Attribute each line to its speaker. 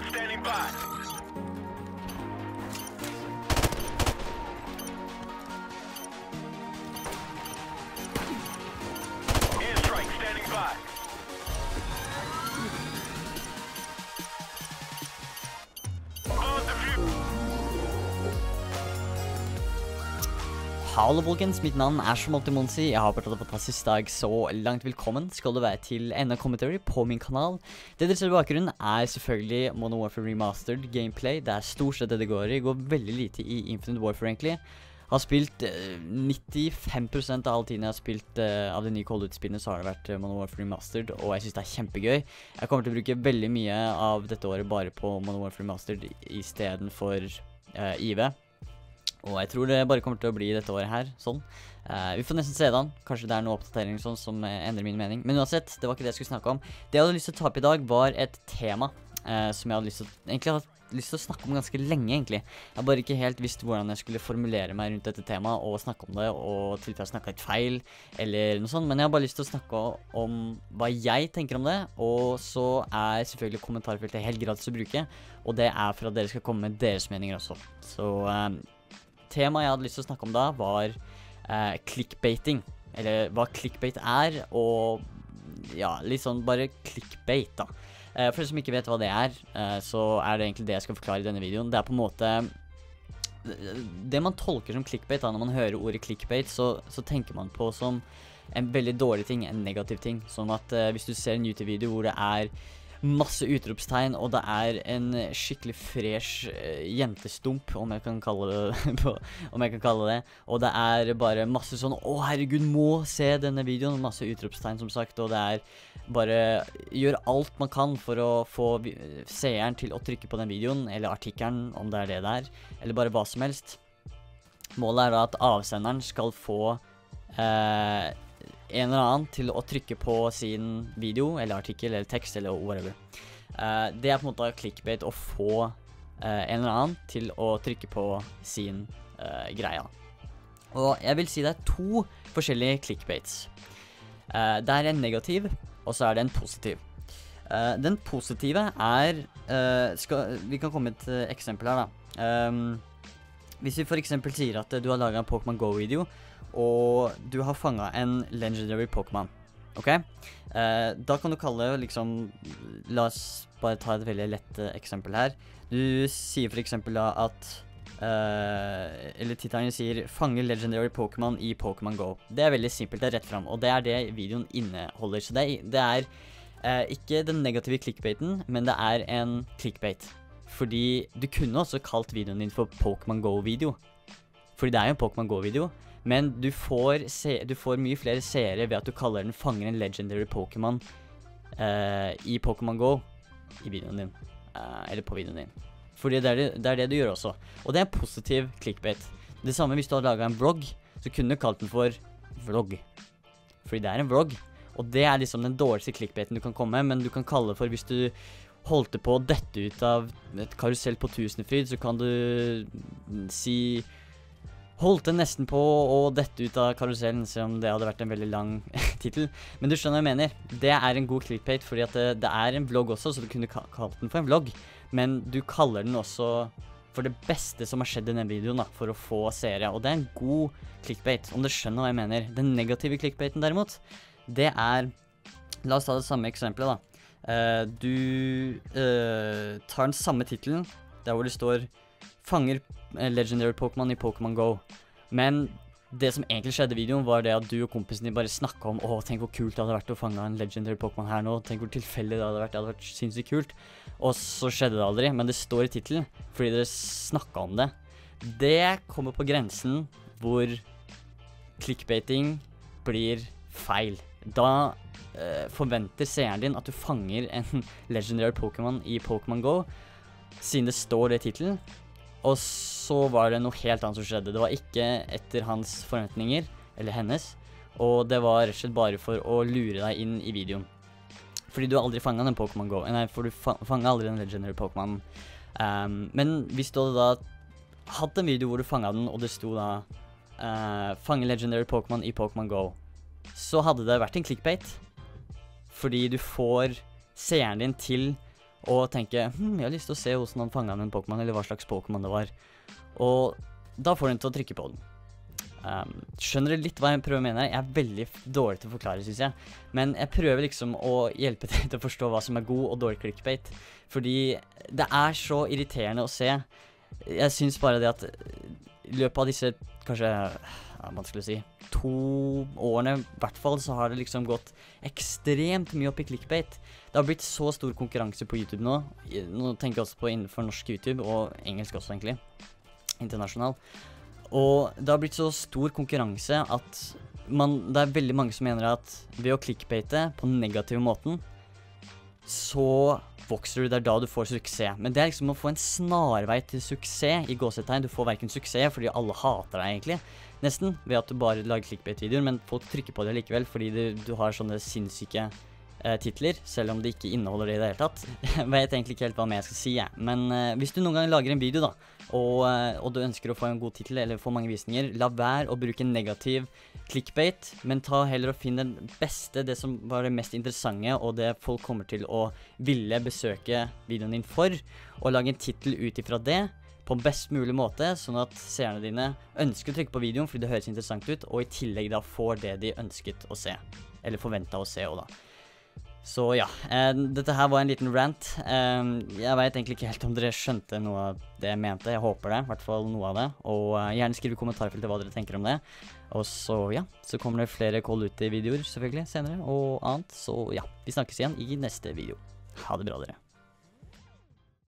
Speaker 1: Standing by.
Speaker 2: Hallo folkens, mitt navn er som alltid Monsi. Jeg har vært en fantastisk dag, så langt velkommen skal du være til enda commentary på min kanal. Det dere ser i bakgrunnen er selvfølgelig Mono Warfare Remastered gameplay. Det er stort sett det det går i. Går veldig lite i Infinite Warfare egentlig. Har spilt eh, 95% av all tiden jeg har spilt uh, av de nye Cold Duty-spillene, så har det vært Mono Modern Warfare Remastered, og jeg syns det er kjempegøy. Jeg kommer til å bruke veldig mye av dette året bare på Mono Warfare Remastered istedenfor uh, IV. Og jeg tror det bare kommer til å bli dette året her, sånn. Uh, vi får nesten se det an. Kanskje det er noen oppdateringer sånn som eh, endrer min mening. Men uansett, det var ikke det jeg skulle snakke om. Det jeg hadde lyst til å ta opp i dag, var et tema uh, som jeg hadde lyst til å Egentlig hadde lyst til å snakke om ganske lenge, egentlig. Jeg bare ikke helt visste hvordan jeg skulle formulere meg rundt dette temaet og snakke om det, og tilfelle jeg snakka litt feil, eller noe sånt. Men jeg har bare lyst til å snakke om hva jeg tenker om det, og så er selvfølgelig kommentarfeltet helt gratis å bruke, og det er for at dere skal komme med deres meninger også. Så eh, temaet jeg hadde lyst til å snakke om da, var eh, clickbaiting. Eller hva clickbait er, og ja, litt sånn bare clickbait, da. Eh, for de som ikke vet hva det er, eh, så er det egentlig det jeg skal forklare i denne videoen. Det er på en måte Det man tolker som clickbait, da, når man hører ordet clickbait, så, så tenker man på som en veldig dårlig ting, en negativ ting. Sånn at eh, hvis du ser en YouTube-video hvor det er masse utropstegn, og det er en skikkelig fresh eh, jentestump, om jeg det om jeg kan kalle det. Og det er bare masse sånn 'Å, herregud, må se denne videoen'. Masse utropstegn, som sagt. Og det er bare Gjør alt man kan for å få seeren til å trykke på den videoen, eller artikkelen, om det er det det er, eller bare hva som helst. Målet er da at avsenderen skal få eh, en eller annen til å trykke på sin video eller artikkel eller tekst eller whatever. Uh, det er på en måte clickbait å få uh, en eller annen til å trykke på sin uh, greie. Og jeg vil si det er to forskjellige clickbaits. Eh, det er en negativ, og så er det en positiv. Eh, den positive er eh, skal, Vi kan komme med et eh, eksempel her, da. Um, hvis vi f.eks. sier at eh, du har laga en Pokémon Go-video, og du har fanga en legendary Pokémon. OK? Eh, da kan du kalle liksom La oss bare ta et veldig lett eh, eksempel her. Du sier f.eks. da at eh, Eller tittelen sier 'Fange legendary Pokémon i Pokémon Go'. Det er veldig simpelt, det er rett fram, og det er det videoen inneholder. Så det det er eh, ikke den negative clickbaiten, men det er en clickbait. Fordi du kunne også kalt videoen din for Pokémon Go-video. Fordi det er jo en Pokémon Go-video. Men du får, se, du får mye flere seere ved at du kaller den 'Fanger en legendary Pokémon' uh, i Pokémon Go i videoen din. Uh, eller på videoen din. Fordi det er det, det er det du gjør også. Og det er en positiv clickbait. Det samme hvis du hadde laga en vlogg, så kunne du kalt den for vlogg. Fordi det er en vlogg. Og det er liksom den dårligste clickbaiten du kan komme med, men du kan kalle det for hvis du holdt på å dette ut av et karusell på Tusenfryd, så kan du si Holdt det nesten på å dette ut av karusellen, selv om det hadde vært en veldig lang tittel. Men du skjønner hva jeg mener. Det er en god clickbait, fordi det, det er en vlogg også, så du kunne kalt den for en vlogg. Men du kaller den også for det beste som har skjedd i denne videoen, da, for å få seere. Og det er en god clickbait, om du skjønner hva jeg mener. Den negative clickbaiten derimot, det er La oss ta det samme eksempelet, da. Uh, du uh, tar den samme tittelen, der hvor det står 'Fanger eh, legendary Pokémon i Pokémon Go'. Men det som egentlig skjedde i videoen, var det at du og kompisen din bare snakka om 'Å, tenk hvor kult det hadde vært å fange en legendary Pokémon her nå'. Tenk hvor tilfeldig det hadde vært. Det hadde vært sinnssykt kult. Og så skjedde det aldri, men det står i tittelen fordi dere snakka om det. Det kommer på grensen hvor clickbaiting blir feil. Da øh, forventer seeren din at du fanger en legendary Pokémon i Pokémon Go, siden det står det i tittelen. Og så var det noe helt annet som skjedde. Det var ikke etter hans forventninger, eller hennes, og det var rett og slett bare for å lure deg inn i videoen. Fordi du aldri fanga den Pokémon Go. Nei, for du fa fanga aldri den legendary Pokémon. Um, men hvis du hadde da hatt en video hvor du fanga den, og det sto da uh, 'Fange legendary Pokémon i Pokémon Go', så hadde det vært en clickbait. Fordi du får seeren din til og tenke hm, jeg har lyst til å se hvordan han fanga en Pokémon, eller hva slags Pokémon det var. Og da får den til å trykke på den. Um, skjønner du litt hva jeg prøver å mene? Jeg er veldig dårlig til å forklare, syns jeg. Men jeg prøver liksom å hjelpe deg til å forstå hva som er god og dårlig clickbait. Fordi det er så irriterende å se. Jeg syns bare det at i løpet av disse kanskje ja, vanskelig å si to årene i hvert fall, så har det liksom gått ekstremt mye opp i clickbait. Det har blitt så stor konkurranse på YouTube nå. Nå tenker jeg også på innenfor norsk YouTube, og engelsk også, egentlig. Internasjonal. Og det har blitt så stor konkurranse at man, det er veldig mange som mener at ved å clickbaite på den negative måten, så vokser du. Det er da du får suksess. Men det er liksom å få en snarvei til suksess i gåsetegn. Du får verken suksess fordi alle hater deg, egentlig, nesten, ved at du bare lager clickbait-videoer, men folk trykker på det likevel fordi du, du har sånne sinnssyke titler, selv om det ikke inneholder det i det hele tatt. Jeg vet egentlig ikke helt hva mer jeg skal si, jeg. Men uh, hvis du noen gang lager en video, da, og, uh, og du ønsker å få en god tittel eller få mange visninger, la være å bruke negativ clickbait, men ta heller og finn den beste, det som var det mest interessante, og det folk kommer til å ville besøke videoen din for, og lage en tittel ut ifra det. På best mulig måte, sånn at seerne dine ønsker å trykke på videoen fordi det høres interessant ut, og i tillegg da får det de ønsket å se. Eller forventa å se òg, da. Så ja. Eh, dette her var en liten rant. Eh, jeg veit egentlig ikke helt om dere skjønte noe av det jeg mente. Jeg håper det. I hvert fall noe av det. Og eh, gjerne skriv i kommentarfeltet hva dere tenker om det. Og så, ja. Så kommer det flere Call Duty-videoer selvfølgelig senere, og annet. Så ja. Vi snakkes igjen i neste video. Ha det bra, dere.